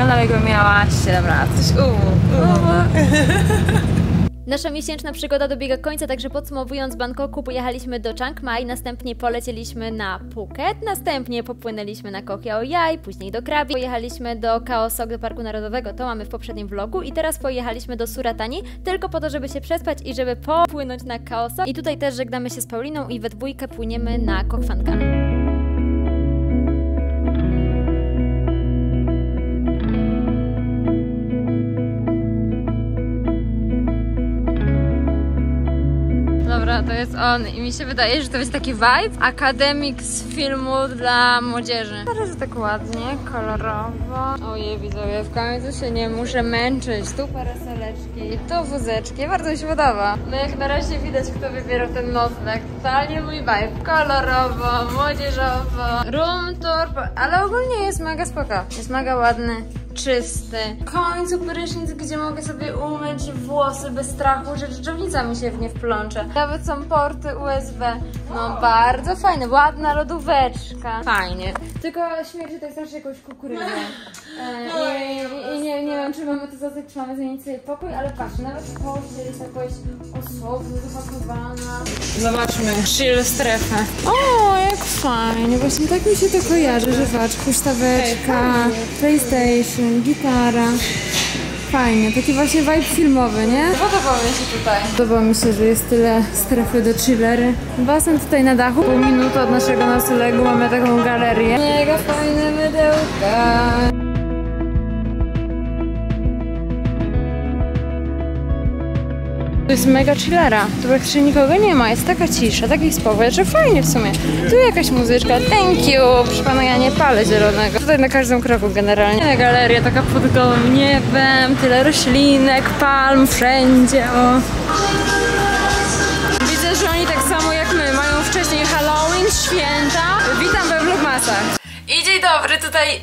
Wygląda jakby miała 7 lat. Coś uuu, Nasza miesięczna przygoda dobiega końca, także podsumowując Bangkoku, pojechaliśmy do Chiang Mai, następnie polecieliśmy na Phuket, następnie popłynęliśmy na Koh Yao Yai, później do Krabi, pojechaliśmy do Khao Sok, do Parku Narodowego, to mamy w poprzednim vlogu i teraz pojechaliśmy do Suratani, tylko po to, żeby się przespać i żeby popłynąć na Khao Sok. I tutaj też żegnamy się z Pauliną i we dwójkę płyniemy na Koh Phangan. To jest on i mi się wydaje, że to jest taki vibe akademik z filmu dla młodzieży. Teraz tak ładnie, kolorowo. Ojej, widzowie, w końcu się nie muszę męczyć. Tu parasoleczki, tu wózeczki, bardzo mi się podoba. No jak na razie widać, kto wybierał ten nocleg. Totalnie mój vibe. Kolorowo, młodzieżowo, room tour, ale ogólnie jest mega spoko. Jest mega ładny czysty. W końcu prysznic, gdzie mogę sobie umyć włosy bez strachu, że dżdżownica mi się w nie wplącze. Nawet są porty USB. No bardzo fajne, ładna lodóweczka. Fajnie. Tylko śmierdzi to jest też jakąś kukurydzę. E, I, i, I nie, nie wiem, czy mamy to zostać, czy mamy zmienić sobie pokój, ale patrz, nawet pościel jest jakoś osobno zapakowana. Zobaczmy, chill strefę. O, jak fajnie, właśnie tak mi się to kojarzy, że patrz, huśtaweczka, PlayStation, gitara. Fajnie, taki właśnie vibe filmowy, nie? Podoba mi się tutaj. Podoba mi się, że jest tyle strefy do chillery. Basen tutaj na dachu, pół minuty od naszego noclegu mamy taką galerię. Mega fajne mydełka. To jest mega chillera. Tu praktycznie nikogo nie ma, jest taka cisza, taki spokój, że fajnie w sumie. Tu jakaś muzyczka, thank you, przy panu ja nie palę zielonego. Tutaj na każdym kroku generalnie. Galeria taka pod gołym niebem, tyle roślinek, palm wszędzie, o. Widzę, że oni tak samo jak my mają wcześniej Halloween, święta. Witam we vlogmasach. I dzień dobry, tutaj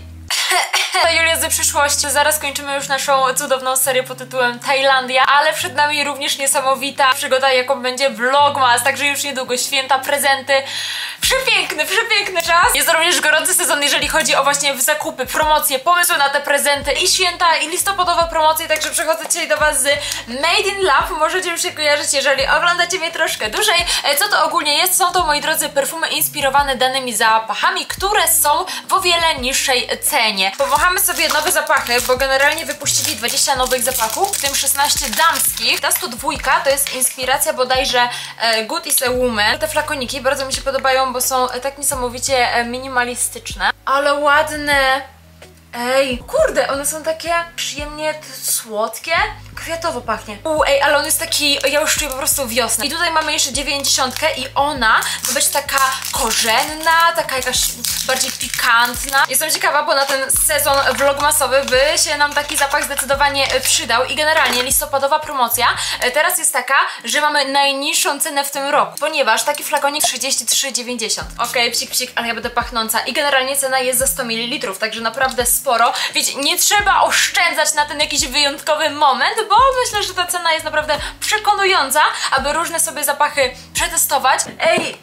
Julia ze przyszłości. Zaraz kończymy już naszą cudowną serię pod tytułem Tajlandia, ale przed nami również niesamowita przygoda, jaką będzie Vlogmas, także już niedługo święta, prezenty. Przepiękny, przepiękny czas. Jest również gorący sezon, jeżeli chodzi o właśnie zakupy, promocje, pomysły na te prezenty i święta, i listopadowe promocje, także przychodzę dzisiaj do Was z Made in Love. Możecie już się kojarzyć, jeżeli oglądacie mnie troszkę dłużej. E, Co to ogólnie jest? Są to, moi drodzy, perfumy inspirowane danymi zapachami, które są w o wiele niższej cenie. Sobie nowe zapachy, bo generalnie wypuścili 20 nowych zapachów, w tym 16 damskich. Ta 102 to jest inspiracja bodajże e, Good is a Woman. Te flakoniki bardzo mi się podobają, bo są e, tak niesamowicie e, minimalistyczne, ale ładne. Ej, kurde, one są takie przyjemnie słodkie. Kwiatowo pachnie. U, ej, ale on jest taki, ja już czuję po prostu wiosnę. I tutaj mamy jeszcze 90 i ona ma być taka korzenna, taka jakaś bardziej pikantna. Jestem ciekawa, bo na ten sezon vlogmasowy by się nam taki zapach zdecydowanie przydał i generalnie listopadowa promocja e, teraz jest taka, że mamy najniższą cenę w tym roku, ponieważ taki flakonik 33,90. Okej, psik, psik, ale ja będę pachnąca i generalnie cena jest za 100 ml, także naprawdę sporo. Wiecie, nie trzeba oszczędzać na ten jakiś wyjątkowy moment, bo myślę, że ta cena jest naprawdę przekonująca, aby różne sobie zapachy przetestować. Ej,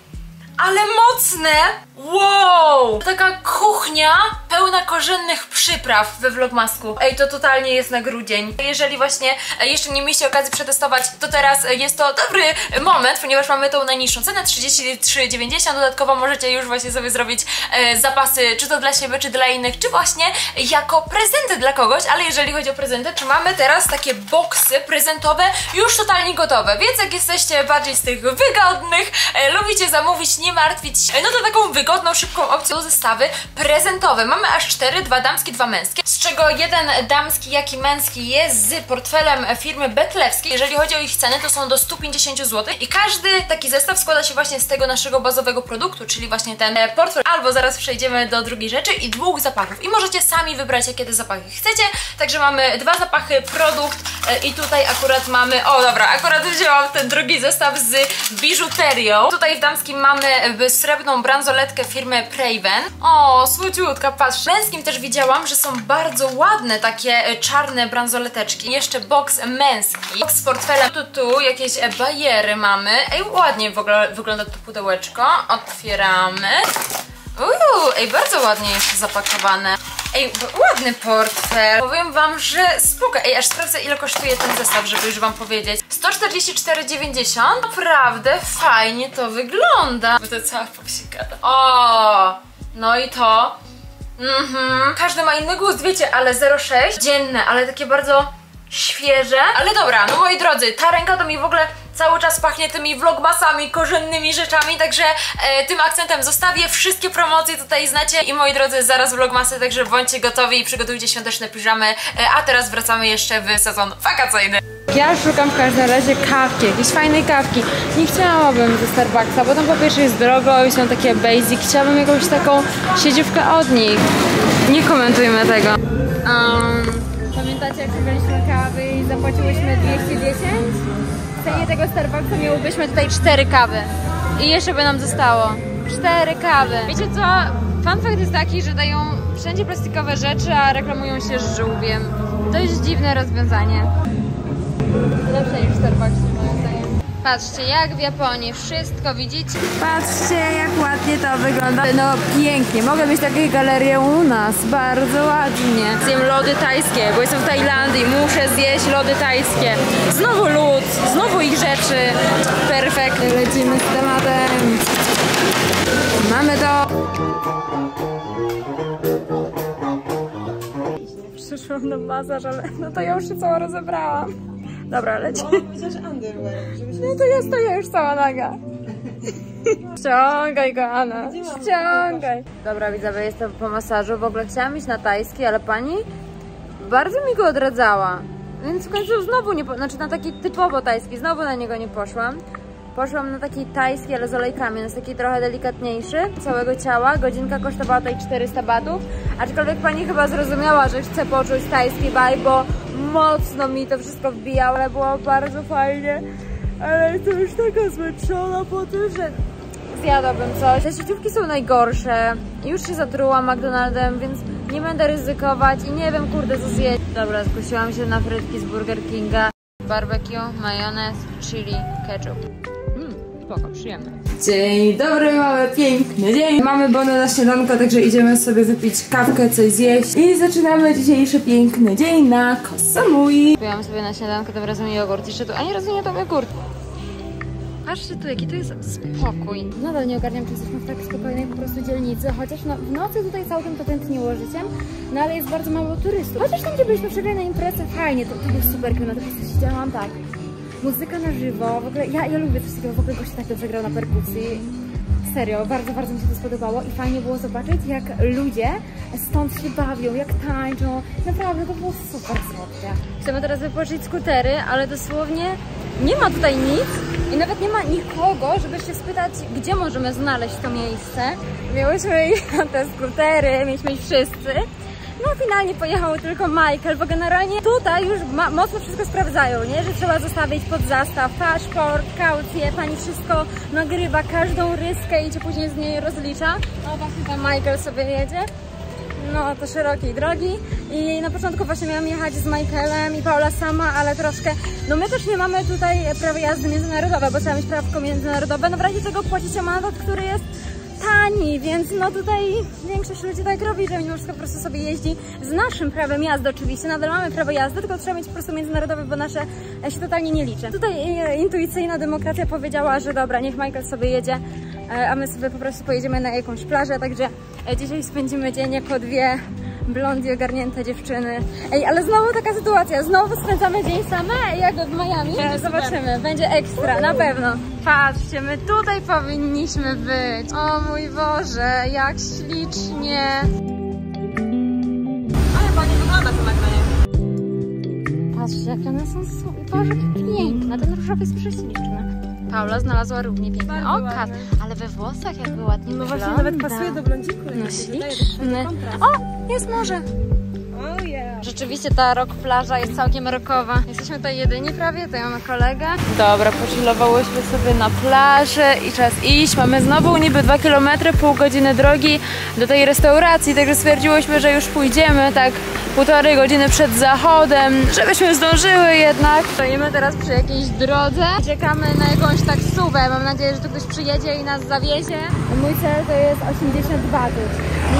ale mocne! Wow! Taka kuchnia pełna korzennych przypraw we vlogmasku. Ej, to totalnie jest na grudzień. Jeżeli właśnie e, jeszcze nie mieliście okazji przetestować, to teraz e, jest to dobry moment, ponieważ mamy tą najniższą cenę 33,90. Dodatkowo możecie już właśnie sobie zrobić e, zapasy, czy to dla siebie, czy dla innych, czy właśnie jako prezenty dla kogoś, ale jeżeli chodzi o prezenty, to mamy teraz takie boksy prezentowe już totalnie gotowe, więc jak jesteście bardziej z tych wygodnych, lubicie zamówić, nie martwić się, no to taką wygodną, szybką opcją zestawy prezentowe. Mamy aż cztery, dwa damskie, dwa męskie, z czego jeden damski, jak i męski jest z portfelem firmy Betlewskiej. Jeżeli chodzi o ich ceny, to są do 150 zł i każdy taki zestaw składa się właśnie z tego naszego bazowego produktu, czyli właśnie ten e, portfel, albo zaraz przejdziemy do drugiej rzeczy i dwóch zapachów. I możecie sami wybrać, jakie te zapachy chcecie. Także mamy dwa zapachy, produkt e, i tutaj akurat mamy, o dobra, akurat wzięłam ten drugi zestaw z biżuterią. Tutaj w damskim mamy srebrną bransoletkę firmy Praven. O, słodziutka, patrz. Męskim też widziałam, że są bardzo ładne takie e, czarne bransoleteczki. Jeszcze box męski. Box z portfelem. Tu, tu jakieś e, bajery mamy. Ej, ładnie w ogóle wygląda to pudełeczko. Otwieramy. Uuu, ej, bardzo ładnie jest zapakowane. Ej, ładny portfel. Powiem wam, że spoko. Ej, aż sprawdzę ile kosztuje ten zestaw, żeby już wam powiedzieć. 144,90. Naprawdę fajnie to wygląda. Bo to cała popsikana. O, no i to. Mhm. Każdy ma inny gust, wiecie, ale 0,6 dzienne, ale takie bardzo świeże. Ale dobra, no moi drodzy, ta ręka to mi w ogóle cały czas pachnie tymi vlogmasami, korzennymi rzeczami, także e, tym akcentem zostawię. Wszystkie promocje tutaj znacie i moi drodzy, zaraz vlogmasy, także bądźcie gotowi i przygotujcie świąteczne piżamy. E, a teraz wracamy jeszcze w sezon wakacyjny. Ja szukam w każdym razie kawki, jakiejś fajnej kawki. Nie chciałabym ze Starbucksa, bo tam po pierwsze jest drogo i są takie basic. Chciałabym jakąś taką siedzówkę od nich. Nie komentujmy tego. Um, pamiętacie jak szukaliśmy kawy i zapłaciłyśmy 210? Cenie tego Starbucksa miałybyśmy tutaj 4 kawy. I jeszcze by nam zostało. 4 kawy. Wiecie co? Fun fact jest taki, że dają wszędzie plastikowe rzeczy, a reklamują się żółwiem. Dość dziwne rozwiązanie. Lepsze niż zdaniem. Patrzcie, jak w Japonii wszystko widzicie. Patrzcie, jak ładnie to wygląda. No pięknie, mogę mieć takie galerie u nas, bardzo ładnie. Zjem lody tajskie, bo jestem w Tajlandii, muszę zjeść lody tajskie. Znowu lód, znowu ich rzeczy. Perfekt. Lecimy z tematem. Mamy to. Przyszłam na masaż, ale no to ja już się cała rozebrałam. Dobra, lecimy. No to ja stoję już cała naga. Ściągaj go, Anna. Ściągaj. Dobra, widzowie, jestem po masażu. W ogóle chciałam iść na tajski, ale pani bardzo mi go odradzała. Więc w końcu znowu nie, po... znaczy na taki typowo tajski, znowu na niego nie poszłam. Poszłam na taki tajski, ale z olejkami, jest taki trochę delikatniejszy, całego ciała. Godzinka kosztowała tutaj 400 batów, aczkolwiek pani chyba zrozumiała, że chcę poczuć tajski vibe, bo mocno mi to wszystko wbijało, ale było bardzo fajnie. Ale jestem już taka zmęczona po tym, że zjadłabym coś. Te sieciówki są najgorsze. Już się zatrułam McDonaldem, więc nie będę ryzykować i nie wiem, kurde, co zjeść. Dobra, zgłosiłam się na frytki z Burger Kinga. Barbecue, majonez, chili, ketchup. Spoko, przyjemne. Dzień dobry, mamy piękny dzień. Mamy bony na śniadanko, także idziemy sobie wypić kawkę, coś zjeść. I zaczynamy dzisiejszy piękny dzień na Koh Samui. Kupiłam sobie na śniadanko tym razem jogurt. Jeszcze tu ani razu nie dam jogurt. Patrzcie tu, jaki to jest spokój. Nadal nie ogarniam, czy jesteśmy w tak spokojnej po prostu dzielnicy, chociaż no, w nocy tutaj całkiem to tętniło życiem, no ale jest bardzo mało turystów. Chociaż tam, gdzie byliśmy wczoraj na imprezę, fajnie, to, to był super klimat, po prostu siedziałam tak. Muzyka na żywo, w ogóle ja, ja lubię coś takiego, w ogóle gość tak dobrze grał na perkusji. Serio, bardzo, bardzo mi się to spodobało i fajnie było zobaczyć, jak ludzie stąd się bawią, jak tańczą. Naprawdę, to było super słodkie. Chcemy teraz wypożyczyć skutery, ale dosłownie nie ma tutaj nic i nawet nie ma nikogo, żeby się spytać, gdzie możemy znaleźć to miejsce. Miałyśmy te skutery, mieliśmy iść wszyscy. No finalnie pojechał tylko Michael, bo generalnie tutaj już mocno wszystko sprawdzają, nie? Że trzeba zostawić pod zastaw paszport, kaucję, pani wszystko nagrywa, każdą ryskę i cię później z niej rozlicza. No właśnie tam Michael sobie jedzie. No to szerokiej drogi i na początku właśnie miałam jechać z Michaelem i Paula sama, ale troszkę, no my też nie mamy tutaj prawa jazdy międzynarodowe, bo trzeba mieć prawko międzynarodowe, no w razie czego płacicie mandat, który jest tani, więc no tutaj większość ludzi tak robi, że mimo wszystko po prostu sobie jeździ z naszym prawem jazdy oczywiście, nadal mamy prawo jazdy, tylko trzeba mieć po prostu międzynarodowe, bo nasze e, się totalnie nie liczy. Tutaj e, intuicyjna demokracja powiedziała, że dobra, niech Michael sobie jedzie, e, a my sobie po prostu pojedziemy na jakąś plażę, także dzisiaj spędzimy dzień jako dwie blondi ogarnięte dziewczyny. Ej, ale znowu taka sytuacja, znowu spędzamy dzień same, jak w Miami. E, zobaczymy, będzie ekstra, na pewno. Patrzcie, my tutaj powinniśmy być. O mój Boże, jak ślicznie. Ale pani wygląda to nagranie. Patrzcie, jak one są super. Piękne. Ten różowy jest prześliczny. Paula znalazła równie piękny Bardzo ładny. ale we włosach jakby ładnie No właśnie, wygląda. nawet pasuje do blondziku. No fajny kontrast. O, jest morze. Rzeczywiście ta rok plaża jest całkiem rokowa. Jesteśmy tutaj jedyni prawie, tutaj mamy kolegę. Dobra, pochillowałyśmy sobie na plaży i czas iść. Mamy znowu niby 2 km, pół godziny drogi do tej restauracji, także stwierdziłyśmy, że już pójdziemy tak półtorej godziny przed zachodem, żebyśmy zdążyły jednak. Stoimy teraz przy jakiejś drodze. Czekamy na jakąś taksówę. Mam nadzieję, że tu ktoś przyjedzie i nas zawiezie. Mój cel to jest 80 batów.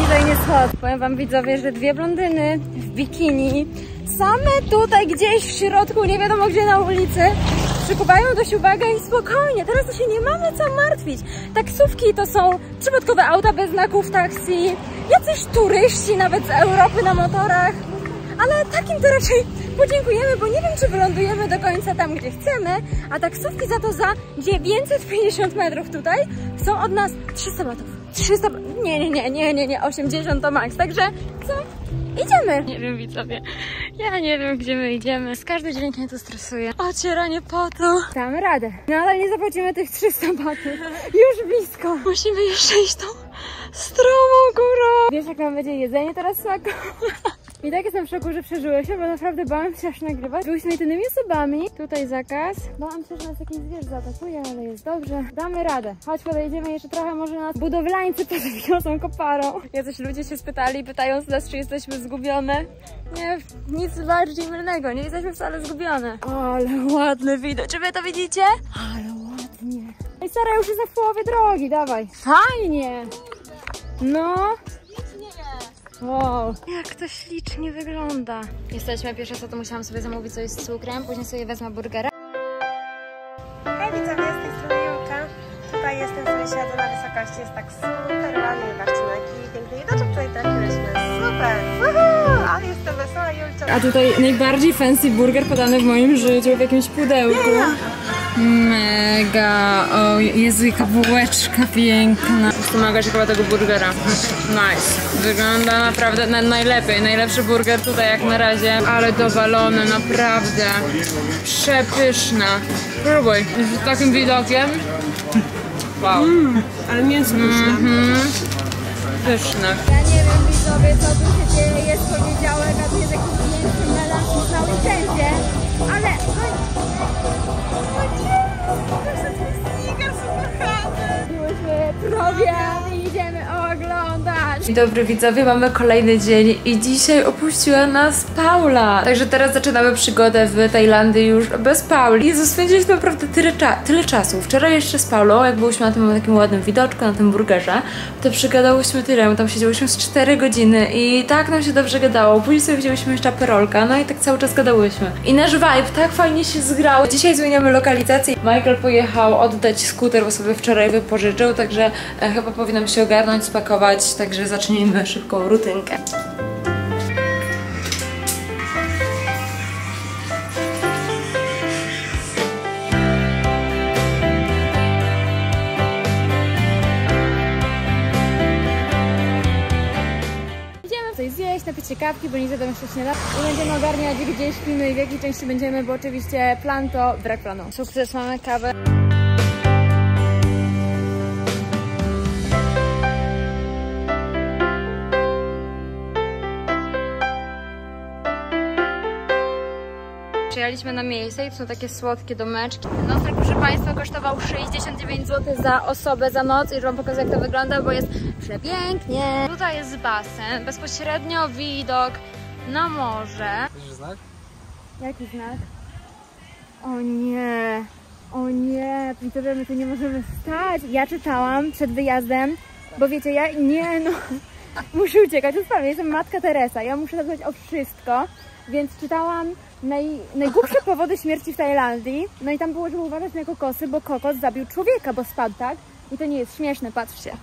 Niżej nie schod. Powiem wam widzowie, że dwie blondyny w bikini same tutaj gdzieś w środku, nie wiadomo gdzie na ulicy, przykuwają dość uwagę i spokojnie, teraz to się nie mamy co martwić. Taksówki to są przypadkowe auta bez znaków taksi, jacyś turyści nawet z Europy na motorach, ale takim to raczej podziękujemy, bo nie wiem, czy wylądujemy do końca tam, gdzie chcemy, a taksówki za to za 950 metrów tutaj chcą od nas 300 batów. 300, ba- nie, nie, nie, nie, nie, nie, 80 to max, także co? Idziemy! Nie wiem, widzowie, ja nie wiem, gdzie my idziemy. Z każdy dźwięk mnie to stresuje. Ocieranie potu. Damy radę. No ale nie zapłacimy tych 300 batów. Już blisko. Musimy jeszcze iść tą stromą górą. Wiesz, jak nam będzie jedzenie teraz smakować? I tak jestem w szoku, że przeżyłyśmy, bo naprawdę bałam się aż nagrywać. Byłyśmy jedynymi osobami. Tutaj zakaz. Bałam się, że nas jakiś zwierz zaatakuje, ale jest dobrze. Damy radę. Chodź, podejdziemy jeszcze trochę, może nas budowlańcy podwiozą koparą. Jacyś ludzie się spytali, pytając nas, czy jesteśmy zgubione. Nie, nic bardziej mylnego, nie jesteśmy wcale zgubione. Ale ładny widok, czy wy to widzicie? Ale ładnie. Ej, Sara już jest na połowie drogi, dawaj. Fajnie. No. Wow, jak to ślicznie wygląda. Jesteśmy, pierwsze co to musiałam sobie zamówić coś z cukrem, później sobie wezmę burgera. Hej widzowie, z tej strony Julka. Tutaj jestem sobie siedzę na wysokości, jest tak super ładnie, patrzcie na jaki piękny widoczek tutaj trafiłyśmy. Super, Woohoo! ale jestem wesoła Julcia. A tutaj najbardziej fancy burger podany w moim życiu w jakimś pudełku. Mega, o Jezu, jaka bułeczka piękna. Mega ciekawa tego burgera. Nice. Wygląda naprawdę na, najlepiej, najlepszy burger tutaj jak na razie, ale dowalony, naprawdę. Przepyszna. Próbuj. Z takim widokiem. Wow. Ale mięso pyszne. Pyszne. Ja nie wiem widzowie, co tu się dzieje, jest poniedziałek, Dzień dobry widzowie, mamy kolejny dzień i dzisiaj opuściła nas Paula. Także teraz zaczynamy przygodę w Tajlandii już bez Pauli. Jezu, spędziliśmy naprawdę tyle, cza tyle czasu. Wczoraj jeszcze z Paulą, jak byliśmy na tym takim ładnym widoczku, na tym burgerze, to przygadałyśmy tyle, tam siedziałyśmy z 4 godziny i tak nam się dobrze gadało. Później sobie wzięłyśmy jeszcze perolka, no i tak cały czas gadałyśmy. I nasz vibe tak fajnie się zgrał. Dzisiaj zmieniamy lokalizację. Michael pojechał oddać skuter, bo sobie wczoraj wypożyczył, także e, chyba powinnam się ogarnąć, spakować, także zacznijmy szybką rutynkę. Coś zjeść, napić się kawki, bo nie zjadłem jeszcze śniadania i będziemy ogarniać gdzie śpimy i w jakiej części będziemy, bo oczywiście plan to brak planu. Sukces, mamy kawę. Przyjechaliśmy na miejsce i to są takie słodkie domeczki. Nocleg, proszę Państwa, kosztował 69 zł za osobę za noc i już Wam pokażę, jak to wygląda, bo jest przepięknie. Tutaj jest basen, bezpośrednio widok na morze. znak? Jaki znak? O nie, o nie, widzowie, my tu nie możemy stać. Ja czytałam przed wyjazdem, bo wiecie, ja nie no, muszę uciekać, odpalę, jestem matka Teresa, ja muszę zadbać o wszystko, więc czytałam naj, najgłupsze powody śmierci w Tajlandii, no i tam było, żeby uważać na kokosy, bo kokos zabił człowieka, bo spadł, tak? I to nie jest śmieszne, patrzcie.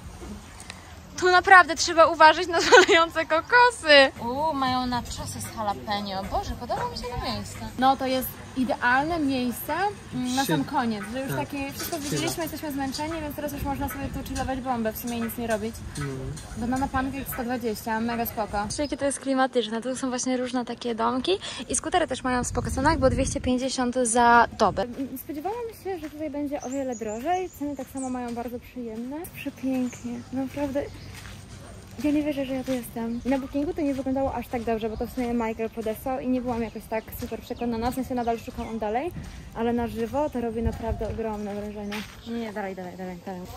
Tu naprawdę trzeba uważać na zwalające kokosy. Uuu, mają nachosy z jalapeno. Boże, podoba mi się to miejsce. No to jest idealne miejsce mm, na sam koniec, że już takie wszystko widzieliśmy, jesteśmy zmęczeni, więc teraz już można sobie tu chillować bombę, w sumie nic nie robić. Banana pancake 120, mega spoko. Jakie to jest klimatyczne. Tu są właśnie różne takie domki i skutery też mają spoko cenach, bo 250 za dobę. Spodziewałam się, że tutaj będzie o wiele drożej. Ceny tak samo mają bardzo przyjemne. Przepięknie, naprawdę. Ja nie wierzę, że ja tu jestem. Na bookingu to nie wyglądało aż tak dobrze, bo to w sumie Michael podesłał i nie byłam jakoś tak super przekonana, w sensie nadal szukałam dalej, ale na żywo to robi naprawdę ogromne wrażenie. Nie, nie, dalej, dalej, dalej, dalej.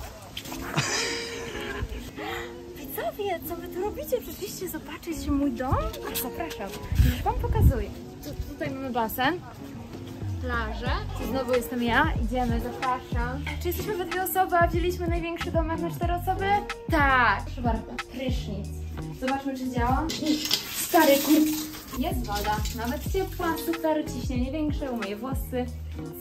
Widzowie, co wy tu robicie? Przyszliście zobaczyć mój dom? Zapraszam. Już wam pokazuję. Tu, tutaj mamy basen, plażę. Znowu jestem ja. Idziemy, zapraszam. Czy jesteśmy we dwie osoby, a wzięliśmy największy domek na cztery osoby? Tak. Proszę bardzo. Prysznic. Zobaczmy, czy działa. Stary kur... Jest woda, nawet ciepła, super, ciśnienie większe, umyję włosy.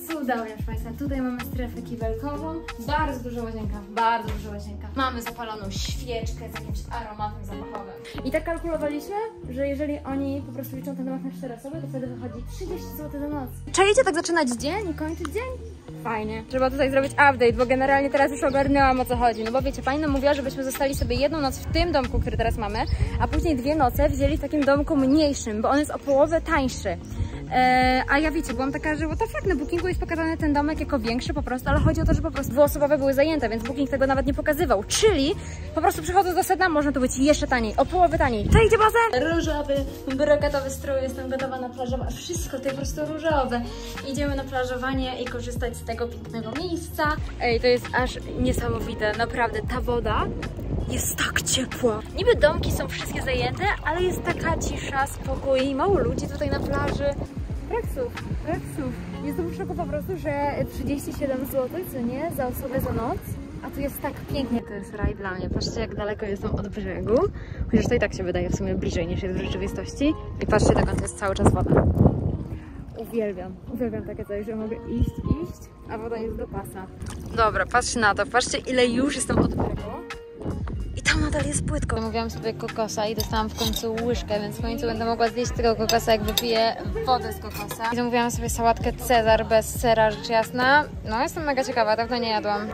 Cuda, proszę Państwa. Tutaj mamy strefę kibelkową. Bardzo duża łazienka, bardzo duża łazienka. Mamy zapaloną świeczkę z jakimś aromatem zapachowym. I tak kalkulowaliśmy, że jeżeli oni po prostu liczą ten domek na 4 osoby, to wtedy wychodzi 30 zł za noc. Czajecie tak zaczynać dzień i kończyć dzień? Fajnie. Trzeba tutaj zrobić update, bo generalnie teraz już ogarnęłam o co chodzi. No bo wiecie, pani nam mówiła, żebyśmy zostali sobie jedną noc w tym domku, który teraz mamy, a później dwie noce wzięli w takim domku mniejszym, bo on jest o połowę tańszy. Eee, a ja wiecie, byłam taka, że what the fuck, na bookingu jest pokazany ten domek jako większy po prostu, ale chodzi o to, że po prostu dwuosobowe były zajęte, więc booking tego nawet nie pokazywał. Czyli po prostu przychodząc do sedna można to być jeszcze taniej, o połowę taniej. Czajcie bazę? Różowy, brokatowy strój, jestem gotowa na plażowanie. Wszystko to po prostu różowe. Idziemy na plażowanie i korzystać z tego pięknego miejsca. Ej, to jest aż niesamowite, naprawdę, ta woda jest tak ciepła. Niby domki są wszystkie zajęte, ale jest taka cisza, spokój i mało ludzi tutaj na plaży. Reksów, reksów. Jestem w szoku po prostu, że 37 zł, co nie, za osobę za noc. A tu jest tak pięknie. To jest raj dla mnie. Patrzcie, jak daleko jestem od brzegu. Chociaż to i tak się wydaje w sumie bliżej niż jest w rzeczywistości. I patrzcie, dokąd jest cały czas woda. Uwielbiam, uwielbiam takie coś, że mogę iść, iść, a woda jest do pasa. Dobra, patrzcie na to. Patrzcie, ile już jestem od brzegu. Nadal jest płytko. Zamówiłam sobie kokosa i dostałam w końcu łyżkę, więc w końcu będę mogła zjeść tego kokosa, jak wypiję wodę z kokosa. I zamówiłam sobie sałatkę Cezar bez sera, rzecz jasna. No, jestem mega ciekawa, dawno nie jadłam.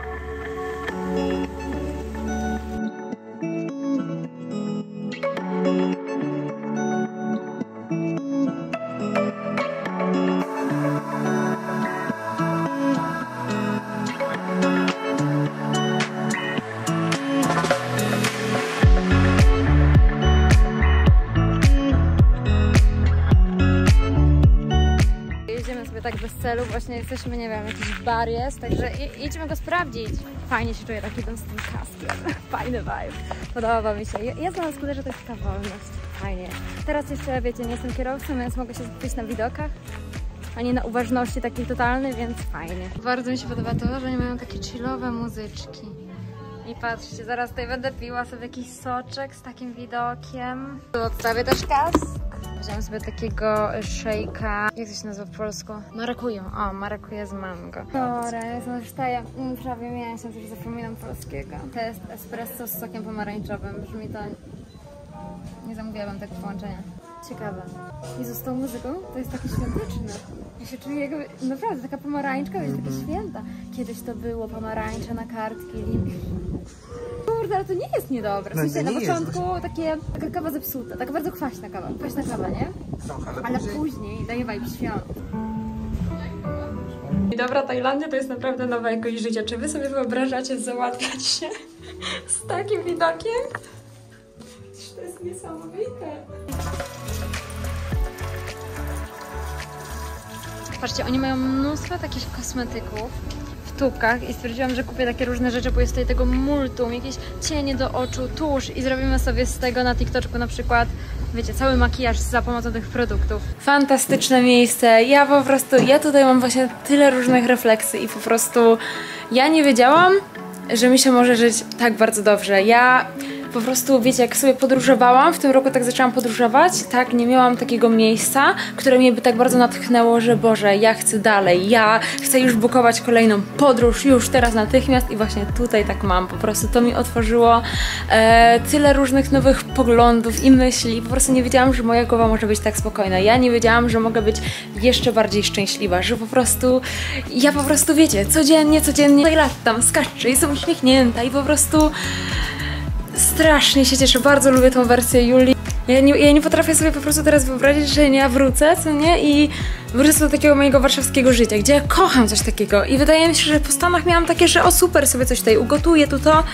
Jedziemy sobie tak bez celu, właśnie jesteśmy, nie wiem, jakiś bar jest, także idźmy go sprawdzić. Fajnie się czuję taki dom z tym kaskiem. Fajny vibe. Podoba mi się. Ja, znam na skuterze, to jest taka wolność. Fajnie. Teraz jeszcze, wiecie, nie jestem kierowcą, więc mogę się skupić na widokach, a nie na uważności takiej totalnej, więc fajnie. Bardzo mi się podoba to, że oni mają takie chillowe muzyczki. I patrzcie, zaraz tutaj będę piła sobie jakiś soczek z takim widokiem. Tu odstawię też kask. Wziąłem sobie takiego szejka. Jak to się nazywa w polsku? Marakujo. O, marakuja z mango. Dobra, ja znowu wstaję. Mm, Prawie miesiąc, już zapominam polskiego. To jest espresso z sokiem pomarańczowym. Brzmi to... Nie zamówiłabym tego połączenia. Ciekawe. Jezu, z tą muzyką to jest takie świąteczne. Ja się czuję jakby, naprawdę, taka pomarańczka, jest takie święta. Kiedyś to było pomarańcze na kartki, lim. Kurde, ale to nie jest niedobre. W No, sensie na nie jest początku takie, taka kawa zepsuta, taka bardzo kwaśna kawa, kwaśna kawa, nie? Trochę, ale Ale później... daje vibe świąt. I dobra, Tajlandia to jest naprawdę nowa jakość życia. Czy wy sobie wyobrażacie załatwiać się z takim widokiem? To jest niesamowite. Patrzcie, oni mają mnóstwo takich kosmetyków w tubkach i stwierdziłam, że kupię takie różne rzeczy, bo jest tutaj tego multum, jakieś cienie do oczu, tusz i zrobimy sobie z tego na TikToku na przykład, wiecie, cały makijaż za pomocą tych produktów. Fantastyczne miejsce. Ja po prostu, ja tutaj mam właśnie tyle różnych refleksji i po prostu ja nie wiedziałam, że mi się może żyć tak bardzo dobrze. Ja po prostu, wiecie, jak sobie podróżowałam, w tym roku tak zaczęłam podróżować, tak, nie miałam takiego miejsca, które mnie by tak bardzo natchnęło, że Boże, ja chcę dalej, ja chcę już bukować kolejną podróż, już teraz natychmiast i właśnie tutaj tak mam, po prostu to mi otworzyło e, tyle różnych nowych poglądów i myśli. I po prostu nie wiedziałam, że moja głowa może być tak spokojna, ja nie wiedziałam, że mogę być jeszcze bardziej szczęśliwa, że po prostu, ja po prostu, wiecie, codziennie, codziennie tutaj latam, skaczę, jestem uśmiechnięta i po prostu strasznie się cieszę, bardzo lubię tą wersję Julii. Ja nie, ja nie potrafię sobie po prostu teraz wyobrazić, że ja wrócę, co nie? I wrócę do takiego mojego warszawskiego życia, gdzie ja kocham coś takiego. I wydaje mi się, że po Stanach miałam takie, że o super, sobie coś tutaj ugotuję, tu to.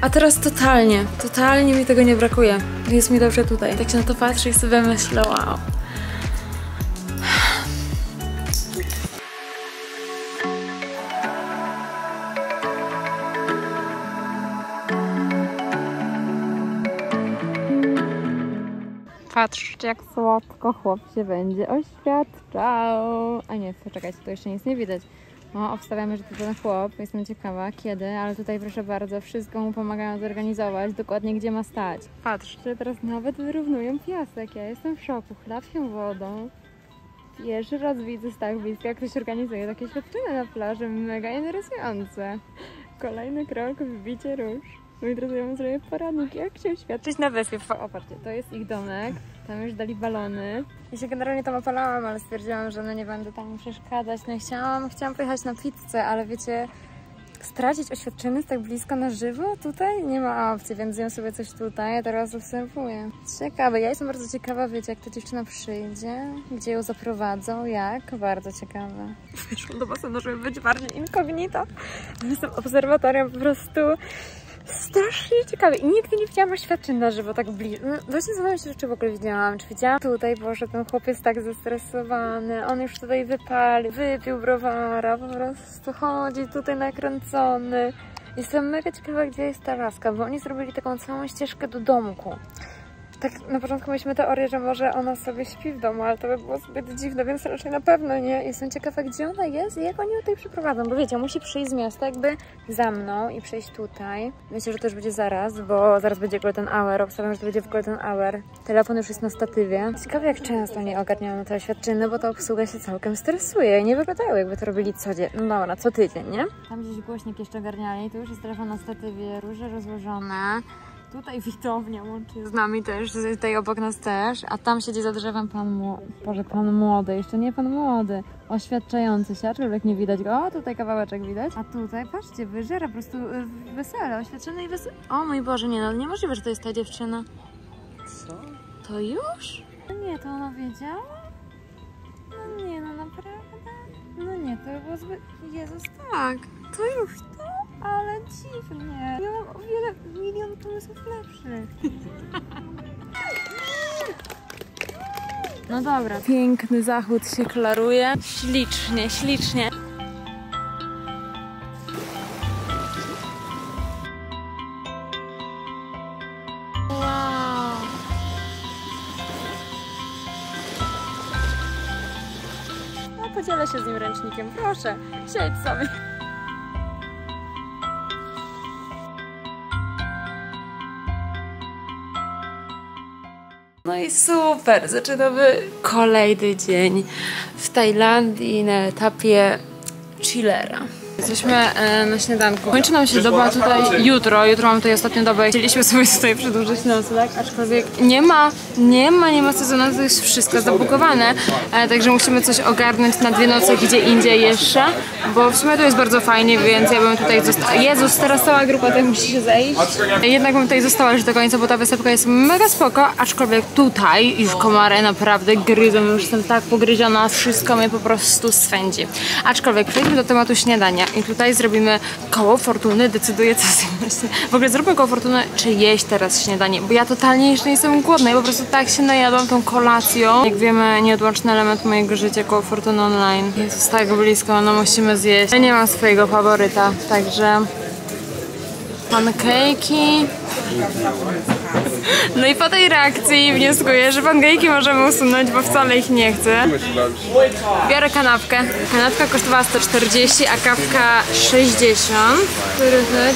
A teraz totalnie, totalnie mi tego nie brakuje. Jest mi dobrze tutaj. Tak się na to patrzę i sobie myślę, wow. Patrzcie, jak słodko chłop się będzie oświadczał. A nie, poczekajcie, tu jeszcze nic nie widać. No, obstawiamy, że to ten chłop. Jestem ciekawa, kiedy, ale tutaj proszę bardzo, wszystko mu pomagają zorganizować, dokładnie gdzie ma stać. Patrzcie, teraz nawet wyrównują piasek. Ja jestem w szoku. Chlap się wodą. Pierwszy raz widzę z tak bliska, jak ktoś organizuje takie świadczenia na plaży. Mega interesujące. Kolejny krok, wbicie róż. Moi drodzy, ja mam zrobię poradnik, jak się oświadczyć na wyspie. O, patrzcie, to jest ich domek. Tam już dali balony. Ja się generalnie tam opalałam, ale stwierdziłam, że no nie będę tam przeszkadzać. No chciałam, chciałam pojechać na pizzę, ale wiecie, stracić oświadczyny tak blisko na żywo tutaj nie ma opcji, więc zjem sobie coś tutaj, a teraz obserwuję. Ciekawe, ja jestem bardzo ciekawa, wiecie, jak ta dziewczyna przyjdzie, gdzie ją zaprowadzą, jak, bardzo ciekawe. Wyszłam do basenu, żeby być bardziej incognito. Jestem obserwatorem po prostu strasznie ciekawe i nigdy nie widziałam oświadczeń na żywo tak blisko. No, właśnie zastanawiam się, czy w ogóle widziałam. Czy widziałam tutaj, Boże, ten chłopiec tak zestresowany. On już tutaj wypalił, wypił browara, po prostu chodzi tutaj nakręcony. Jestem mega ciekawa, gdzie jest ta laska, bo oni zrobili taką całą ścieżkę do domku. Tak na początku mieliśmy teorię, że może ona sobie śpi w domu, ale to by było zbyt dziwne, więc raczej na pewno nie. Jestem ciekawa, gdzie ona jest i jak oni ją tutaj przyprowadzą, bo wiecie, musi przyjść z miasta jakby za mną i przyjść tutaj. Myślę, że to już będzie zaraz, bo zaraz będzie golden hour, obstawiam, że to będzie w golden hour. Telefon już jest na statywie. Ciekawe, jak często nie ogarniają te oświadczyny, bo ta obsługa się całkiem stresuje i nie wyglądają jakby to robili co dzień, no dobra, co tydzień, nie? Tam gdzieś głośnik jeszcze ogarniali, tu już jest telefon na statywie, róże rozłożone. Tutaj widownia łączy z nami też, tutaj obok nas też, a tam siedzi za drzewem pan młody, Boże, pan młody, jeszcze nie pan młody, oświadczający się, aczkolwiek nie widać go, o tutaj kawałeczek widać, a tutaj, patrzcie, wyżera po prostu y, wesele, oświadczone i wesele, o mój Boże, nie no, niemożliwe, że to jest ta dziewczyna. Co? To już? No Nie, to ona wiedziała? No nie, no naprawdę? No nie, to było zbyt... Jezus, tak, to już to? Ale dziwnie. Ja mam o wiele, milion pomysłów lepszych. No dobra. Piękny zachód się klaruje. Ślicznie, ślicznie. Wow. No podzielę się z nim ręcznikiem, proszę. Siedź sobie. No i super, zaczynamy kolejny dzień w Tajlandii na etapie chillera. Jesteśmy e, na śniadanku. Kończy nam się doba tutaj jutro. Jutro mamy tutaj ostatnią dobę. Chcieliśmy sobie tutaj przedłużyć nocleg, aczkolwiek nie ma, nie ma, nie ma sezonu, to jest wszystko zabukowane. E, także musimy coś ogarnąć na dwie noce gdzie indziej jeszcze, bo w sumie tu jest bardzo fajnie, więc ja bym tutaj została. Jezus, teraz cała grupa tak musi się zejść. Jednak bym tutaj została już do końca, bo ta wysepka jest mega spoko, aczkolwiek tutaj już komary naprawdę gryzą, już jestem tak pogryziona, wszystko mnie po prostu swędzi. Aczkolwiek przejdźmy do tematu śniadania i tutaj zrobimy koło fortuny, decyduję co zjeść. W ogóle zróbmy koło fortuny, czy jeść teraz śniadanie, bo ja totalnie jeszcze nie jestem głodna i po prostu tak się najadłam tą kolacją. Jak wiemy, nieodłączny element mojego życia koło fortuny online. Jest tak blisko, no musimy zjeść. Ja nie mam swojego faworyta, także pankejki. No i po tej reakcji wnioskuję, że pankejki możemy usunąć, bo wcale ich nie chcę. Biorę kanapkę. Kanapka kosztowała 140, a kawka 60.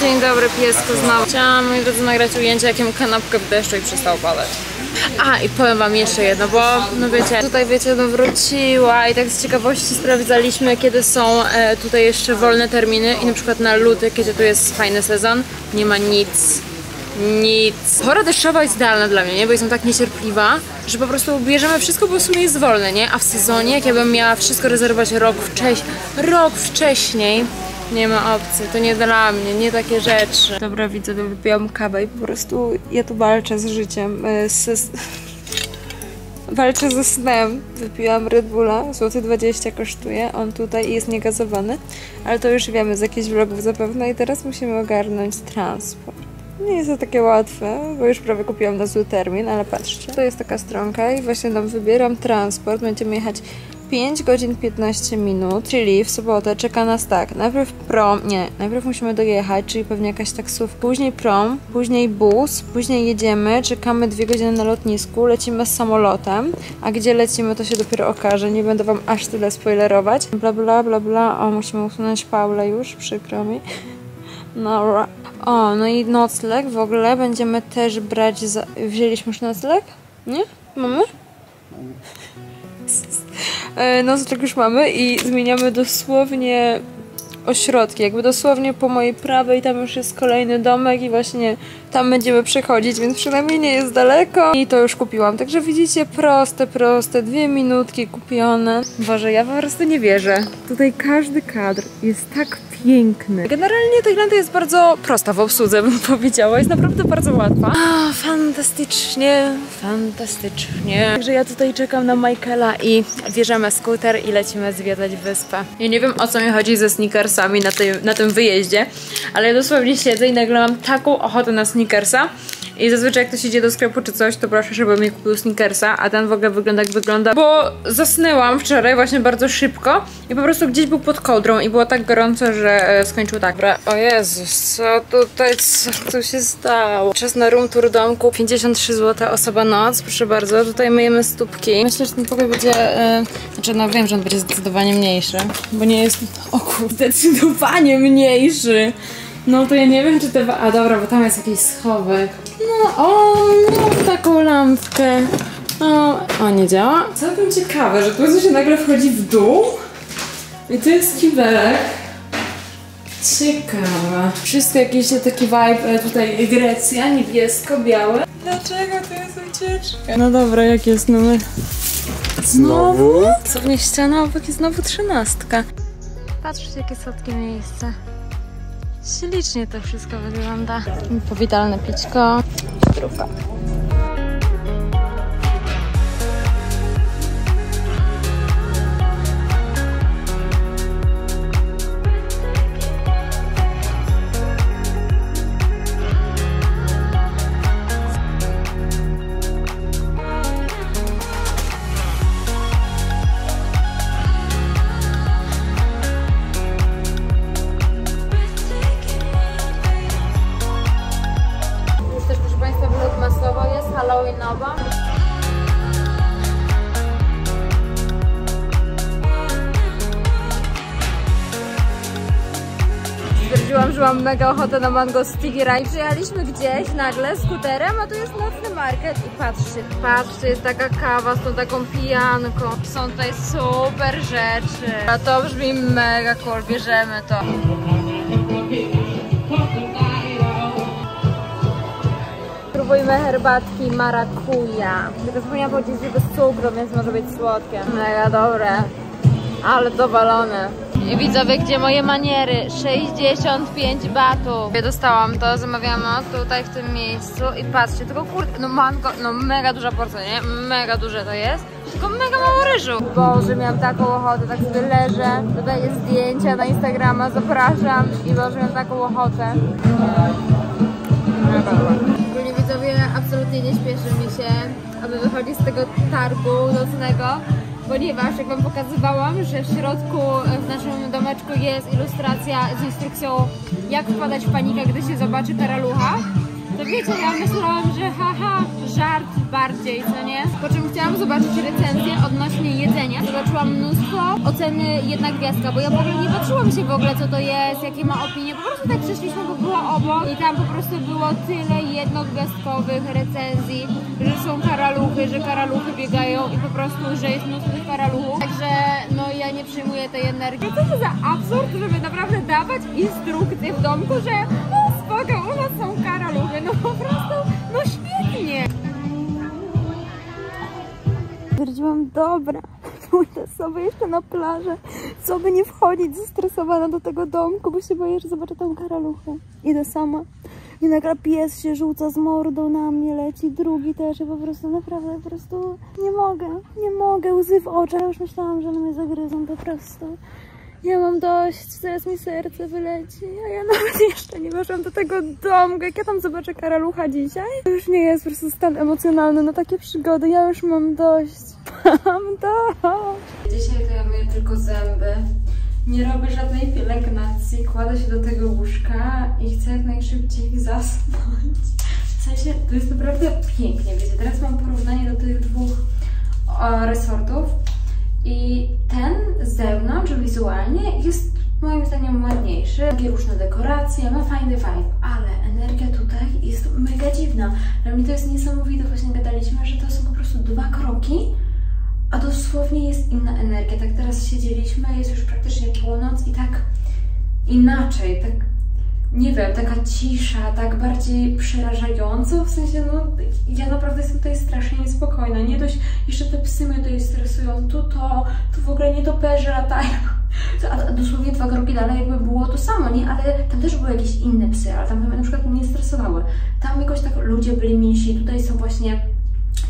Dzień dobry piesku znowu. Chciałam, drodzy, nagrać ujęcie, jakim kanapkę w deszczu i przestał padać. A, i powiem wam jeszcze jedno, bo no wiecie, tutaj wiecie, no wróciła i tak z ciekawości sprawdzaliśmy, kiedy są e, tutaj jeszcze wolne terminy i na przykład na luty, kiedy tu jest fajny sezon, nie ma nic. Nic. Pora deszczowa jest idealna dla mnie, nie? Bo jestem tak niecierpliwa, że po prostu bierzemy wszystko, bo w sumie jest wolne, nie? A w sezonie, jak ja bym miała wszystko rezerwować rok wcześniej, rok wcześniej, nie ma opcji, to nie dla mnie, nie takie rzeczy. Dobra, widzę, wypiłam kawę i po prostu ja tu walczę z życiem, e, z... Walczę ze snem. Wypiłam Red Bulla, złoty 20 kosztuje, on tutaj jest niegazowany, ale to już wiemy z jakichś vlogów zapewne i teraz musimy ogarnąć transport. Nie jest to takie łatwe, bo już prawie kupiłam na zły termin, ale patrzcie. To jest taka stronka i właśnie tam wybieram transport. Będziemy jechać 5 godzin 15 minut, czyli w sobotę czeka nas tak. Najpierw prom, nie, najpierw musimy dojechać, czyli pewnie jakaś taksówka. Później prom, później bus, później jedziemy, czekamy 2 godziny na lotnisku, lecimy z samolotem. A gdzie lecimy, to się dopiero okaże. Nie będę wam aż tyle spoilerować. Bla bla bla bla. O, musimy usunąć Paulę już, przykro mi. No, o, no i nocleg w ogóle będziemy też brać za... Wzięliśmy już nocleg? Nie? Mamy? E, Nocleg już mamy i zmieniamy dosłownie ośrodki, jakby dosłownie po mojej prawej tam już jest kolejny domek i właśnie tam będziemy przechodzić, więc przynajmniej nie jest daleko i to już kupiłam. Także widzicie, proste, proste, dwie minutki kupione. Boże, ja po prostu nie wierzę. Tutaj każdy kadr jest tak piękny. Generalnie Tajlandia jest bardzo prosta w obsłudze, bym powiedziała. Jest naprawdę bardzo łatwa. A, fantastycznie, fantastycznie. Także ja tutaj czekam na Michaela i bierzemy skuter i lecimy zwiedzać wyspę. Ja nie wiem o co mi chodzi ze sneakersami na, tej, na tym wyjeździe, ale ja dosłownie siedzę i nagle mam taką ochotę na sneakersa. I zazwyczaj jak ktoś idzie do sklepu czy coś, to proszę, żeby mi kupił sneakersa, a ten w ogóle wygląda jak wygląda, bo zasnęłam wczoraj właśnie bardzo szybko i po prostu gdzieś był pod kołdrą i było tak gorąco, że e, skończył tak. Dobra, o Jezus, co tutaj, co tu się stało? Czas na room tour domku, 53 zł osoba noc, proszę bardzo, tutaj myjemy stópki. Myślę, że ten pokój będzie, e, znaczy no wiem, że on będzie zdecydowanie mniejszy, bo nie jest, o kurde, zdecydowanie mniejszy. No to ja nie wiem, czy te... A dobra, bo tam jest jakiś schowek. No, o, no taką lampkę. O, o, nie działa? Całkiem ciekawe, że tu się nagle wchodzi w dół i tu jest kibelek. Ciekawe. Wszystko jakieś taki vibe e, tutaj Grecja, niebiesko-białe. Dlaczego to jest ucieczka? No dobra, jak jest numer? Znowu? Co w ściana obok i znowu trzynastka. Patrzcie, jakie słodkie miejsce. Ślicznie to wszystko wygląda. Powitalne pićko. Zdrówka. Mam mega ochotę na mango sticky rice. Przyjechaliśmy gdzieś nagle skuterem, a tu jest nocny market i patrzcie, patrzcie, jest taka kawa z tą taką pijanką. Są tutaj super rzeczy. A to brzmi mega cool, bierzemy to. Spróbujmy herbatki marakuja. Tylko zapomniałam powiedzieć, że bez cukru, więc może być słodkie. Mega dobre. Ale dowalone. I widzowie, gdzie moje maniery? 65 batów. Ja dostałam to, zamawiałam no, tutaj w tym miejscu i patrzcie, tylko kurde, no mango, no mega duża porcja, nie? Mega duże to jest. Tylko mega mało ryżu. Boże, miałam taką ochotę, tak sobie leżę. Tutaj jest zdjęcia na Instagrama, zapraszam. I Boże, miałam taką ochotę. Ogólnie widzowie, absolutnie nie śpieszy mi się, aby wychodzić z tego targu nocnego, ponieważ jak Wam pokazywałam, że w środku e, w naszym domeczku jest ilustracja z instrukcją jak wpadać w panikę, gdy się zobaczy karalucha, to wiecie, ja myślałam, że haha, żart bardziej, co nie? Po czym chciałam zobaczyć recenzję odnośnie jedzenia. Zobaczyłam mnóstwo oceny jedna gwiazdka, bo ja w ogóle nie patrzyłam się w ogóle co to jest, jakie ma opinie. Po prostu tak przeszliśmy, bo było obok i tam po prostu było tyle jednogwiazdkowych recenzji, że są karaluchy, że karaluchy biegają i po prostu, że jest mnóstwo karaluchów. Także no ja nie przyjmuję tej energii. Co to za absurd, żeby naprawdę dawać instrukcje w domku, że no spoko, u nas są karaluchy, no po prostu, no świetnie. Stwierdziłam, dobra, pójdę sobie jeszcze na plażę, co by nie wchodzić zestresowana do tego domku, bo się boję, że zobaczę tam karaluchę. Idę sama. I nagle pies się rzuca z mordą na mnie, leci drugi też. Ja po prostu naprawdę, po prostu nie mogę, nie mogę, łzy w oczach. Już myślałam, że one mnie zagryzą po prostu. Ja mam dość, zaraz mi serce wyleci, a ja nawet jeszcze nie weszłam do tego domku. Jak ja tam zobaczę Karalucha dzisiaj, to już nie jest po prostu stan emocjonalny na takie przygody. Ja już mam dość. Mam dość. Dzisiaj to ja myję tylko zęby. Nie robię żadnej pielęgnacji, kładę się do tego łóżka i chcę jak najszybciej zasnąć. W sensie, to jest naprawdę pięknie, wiecie, teraz mam porównanie do tych dwóch resortów i ten z zewnątrz wizualnie jest moim zdaniem ładniejszy. Takie różne dekoracje, ma fajny vibe, ale energia tutaj jest mega dziwna. Dla mnie to jest niesamowite, właśnie gadaliśmy, że to są po prostu dwa kroki, a dosłownie jest inna energia. Tak teraz siedzieliśmy, jest już praktycznie północ i tak inaczej, tak nie wiem, taka cisza, tak bardziej przerażająco, w sensie, no, ja naprawdę jestem tutaj strasznie niespokojna, nie dość, jeszcze te psy mnie tutaj stresują, tu to, tu w ogóle nietoperze latają, a dosłownie dwa kroki dalej jakby było to samo, nie, ale tam też były jakieś inne psy, ale tam na przykład mnie nie stresowały, tam jakoś tak ludzie byli milsi, tutaj są właśnie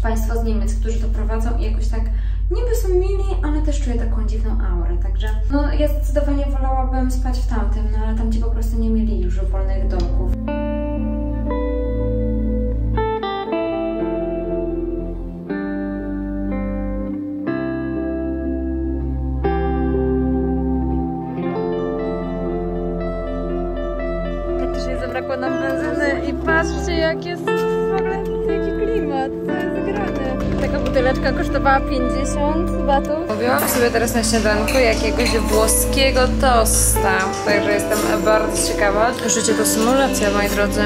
Państwo z Niemiec, którzy to prowadzą i jakoś tak niby są mili, ale też czuję taką dziwną aurę, także no ja zdecydowanie wolałabym spać w tamtym, no ale tam ci po prostu nie mieli już wolnych domków. Taka buteleczka kosztowała 50 batów. Mówiłam sobie teraz na śniadanku jakiegoś włoskiego tosta, także jestem bardzo ciekawa. Życie to symulacja, moi drodzy.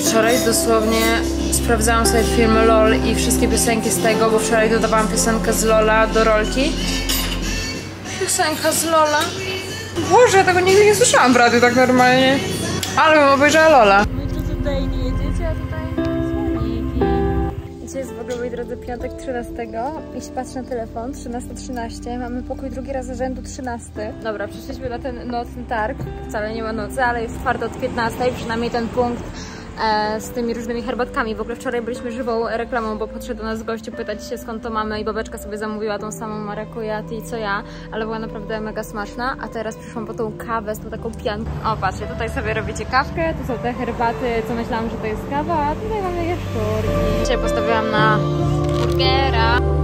Wczoraj dosłownie sprawdzałam sobie film LOL i wszystkie piosenki z tego, bo wczoraj dodawałam piosenkę z LOLa do rolki. Piosenka z LOLa. Boże, ja tego nigdy nie słyszałam w radiu tak normalnie. Ale bym obejrzała LOLa. Dzisiaj jest w ogóle, moi drodzy, piątek 13. Jeśli patrzę na telefon, 13.13. Mamy pokój drugi raz z rzędu 13. Dobra, przyszliśmy na ten nocny targ. Wcale nie ma nocy, ale jest otwarty od 15. Przynajmniej ten punkt z tymi różnymi herbatkami. W ogóle wczoraj byliśmy żywą reklamą, bo podszedł do nas gościu pytać się skąd to mamy i babeczka sobie zamówiła tą samą marakujati co ja, ale była naprawdę mega smaczna. A teraz przyszłam po tą kawę z tą taką pianką. O, patrzcie, tutaj sobie robicie kawkę, tu są te herbaty, co myślałam, że to jest kawa, a tutaj mamy jaszczurki. Dzisiaj postawiłam na burgera.